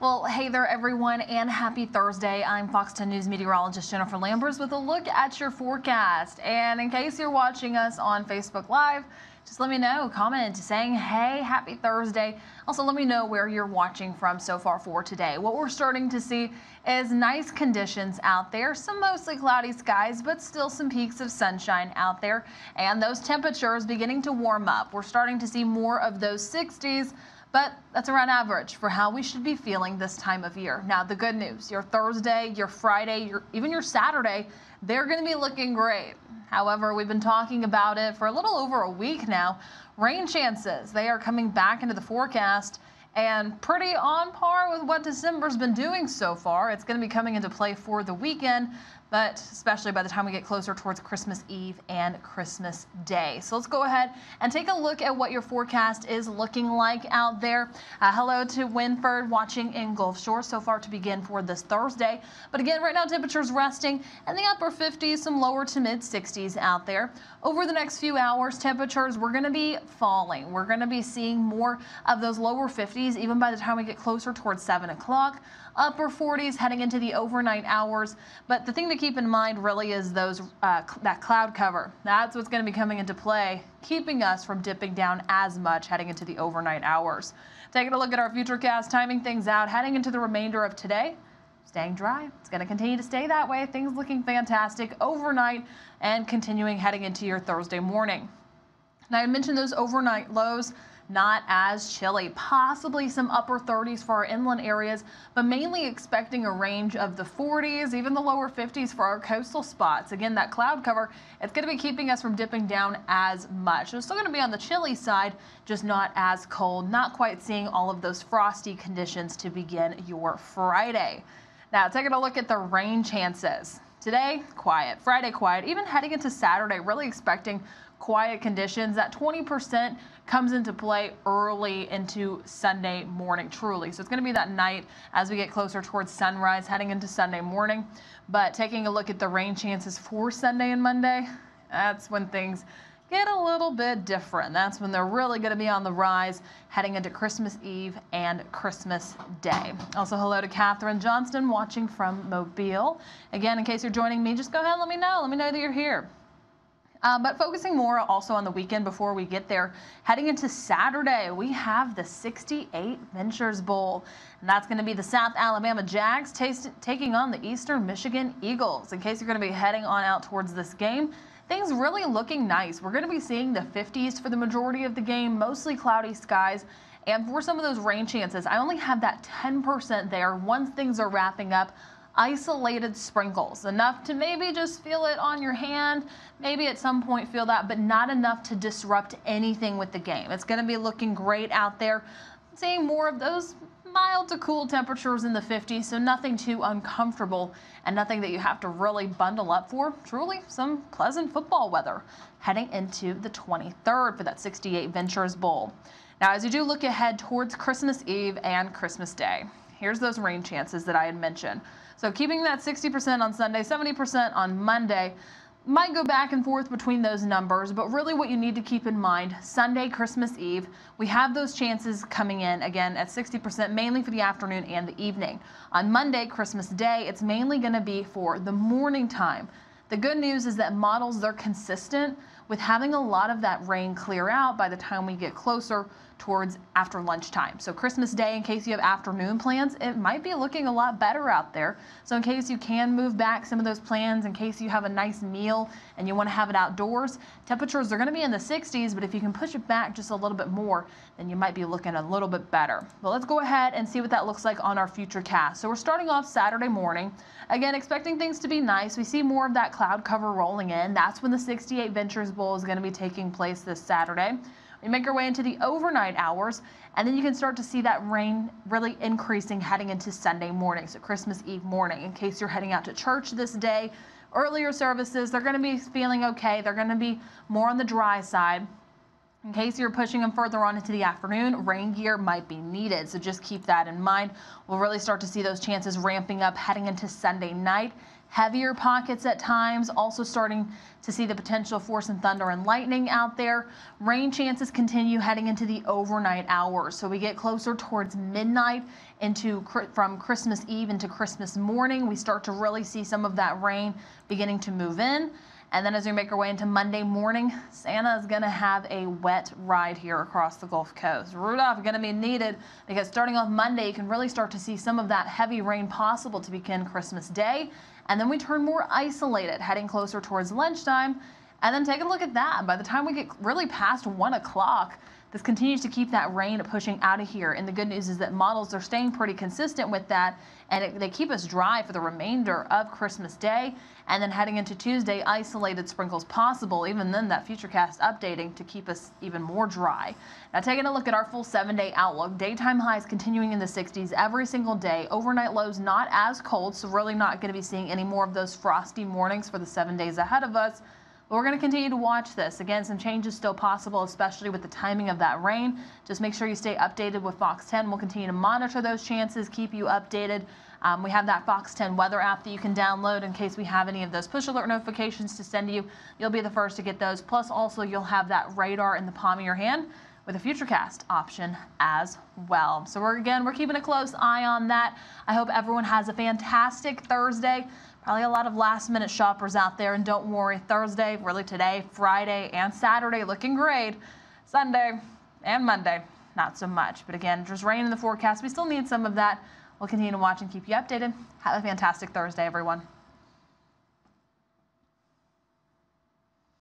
Well, hey there, everyone, and happy Thursday. I'm Fox 10 News meteorologist Jennifer Lambers with a look at your forecast. And in case you're watching us on Facebook Live, just let me know, comment saying, hey, happy Thursday. Also, let me know where you're watching from so far for today. What we're starting to see is nice conditions out there, some mostly cloudy skies, but still some peaks of sunshine out there. And those temperatures beginning to warm up. We're starting to see more of those 60s but that's around average for how we should be feeling this time of year. Now, the good news, your Thursday, your Friday, your, even your Saturday, they're going to be looking great. However, we've been talking about it for a little over a week now. Rain chances, they are coming back into the forecast and pretty on par with what December's been doing so far. It's going to be coming into play for the weekend, but especially by the time we get closer towards Christmas Eve and Christmas Day. So let's go ahead and take a look at what your forecast is looking like out there. Uh, hello to Winford watching in Gulf Shores so far to begin for this Thursday. But again, right now temperatures resting in the upper 50s, some lower to mid 60s out there. Over the next few hours, temperatures we're going to be falling. We're going to be seeing more of those lower 50s even by the time we get closer towards 7 o'clock upper 40s heading into the overnight hours. But the thing to keep in mind really is those uh, that cloud cover. That's what's going to be coming into play, keeping us from dipping down as much heading into the overnight hours. Taking a look at our futurecast, timing things out, heading into the remainder of today staying dry. It's going to continue to stay that way. Things looking fantastic overnight and continuing heading into your Thursday morning. Now, I mentioned those overnight lows not as chilly. Possibly some upper 30s for our inland areas, but mainly expecting a range of the 40s, even the lower 50s for our coastal spots. Again, that cloud cover, it's going to be keeping us from dipping down as much. It's still going to be on the chilly side, just not as cold. Not quite seeing all of those frosty conditions to begin your Friday. Now, taking a look at the rain chances. Today, quiet. Friday, quiet. Even heading into Saturday, really expecting quiet conditions. That 20% comes into play early into Sunday morning, truly. So it's going to be that night as we get closer towards sunrise heading into Sunday morning. But taking a look at the rain chances for Sunday and Monday, that's when things get a little bit different. That's when they're really going to be on the rise heading into Christmas Eve and Christmas Day. Also, hello to Catherine Johnston watching from Mobile. Again, in case you're joining me, just go ahead and let me know. Let me know that you're here. Uh, but focusing more also on the weekend before we get there, heading into Saturday, we have the 68 Ventures Bowl. And that's going to be the South Alabama Jags taking on the Eastern Michigan Eagles. In case you're going to be heading on out towards this game, things really looking nice. We're going to be seeing the 50s for the majority of the game, mostly cloudy skies. And for some of those rain chances, I only have that 10% there once things are wrapping up isolated sprinkles, enough to maybe just feel it on your hand, maybe at some point feel that, but not enough to disrupt anything with the game. It's going to be looking great out there. Seeing more of those mild to cool temperatures in the 50s, so nothing too uncomfortable and nothing that you have to really bundle up for. Truly some pleasant football weather heading into the 23rd for that 68 Ventures Bowl. Now, as you do look ahead towards Christmas Eve and Christmas Day, here's those rain chances that I had mentioned. So keeping that 60% on Sunday, 70% on Monday, might go back and forth between those numbers, but really what you need to keep in mind, Sunday, Christmas Eve, we have those chances coming in again at 60% mainly for the afternoon and the evening. On Monday, Christmas Day, it's mainly going to be for the morning time. The good news is that models, they're consistent with having a lot of that rain clear out by the time we get closer towards after lunchtime. So Christmas Day, in case you have afternoon plans, it might be looking a lot better out there. So in case you can move back some of those plans, in case you have a nice meal and you want to have it outdoors, temperatures are going to be in the 60s, but if you can push it back just a little bit more, then you might be looking a little bit better. But let's go ahead and see what that looks like on our future cast. So we're starting off Saturday morning. Again, expecting things to be nice. We see more of that cloud cover rolling in. That's when the 68 Ventures Bowl is going to be taking place this Saturday. You make your way into the overnight hours, and then you can start to see that rain really increasing heading into Sunday morning, so Christmas Eve morning. In case you're heading out to church this day, earlier services, they're going to be feeling okay. They're going to be more on the dry side. In case you're pushing them further on into the afternoon, rain gear might be needed. So just keep that in mind. We'll really start to see those chances ramping up heading into Sunday night heavier pockets at times. Also starting to see the potential for some thunder and lightning out there. Rain chances continue heading into the overnight hours. So we get closer towards midnight into from Christmas Eve into Christmas morning. We start to really see some of that rain beginning to move in. And then as we make our way into Monday morning, Santa is going to have a wet ride here across the Gulf Coast. Rudolph going to be needed because starting off Monday, you can really start to see some of that heavy rain possible to begin Christmas Day. And then we turn more isolated, heading closer towards lunchtime. And then take a look at that. By the time we get really past 1 o'clock, this continues to keep that rain pushing out of here. And the good news is that models are staying pretty consistent with that. And it, they keep us dry for the remainder of Christmas Day. And then heading into Tuesday, isolated sprinkles possible. Even then, that Futurecast updating to keep us even more dry. Now, taking a look at our full seven day outlook, daytime highs continuing in the 60s every single day. Overnight lows not as cold, so really not going to be seeing any more of those frosty mornings for the seven days ahead of us. We're going to continue to watch this. Again, some changes still possible, especially with the timing of that rain. Just make sure you stay updated with Fox 10. We'll continue to monitor those chances, keep you updated. Um, we have that Fox 10 weather app that you can download in case we have any of those push alert notifications to send you. You'll be the first to get those. Plus, also, you'll have that radar in the palm of your hand with a Futurecast option as well. So we're again, we're keeping a close eye on that. I hope everyone has a fantastic Thursday. Probably a lot of last minute shoppers out there. And don't worry, Thursday, really today, Friday, and Saturday looking great. Sunday and Monday, not so much. But again, just rain in the forecast. We still need some of that. We'll continue to watch and keep you updated. Have a fantastic Thursday, everyone.